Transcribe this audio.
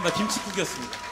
감사합니다. 김치국이었습니다.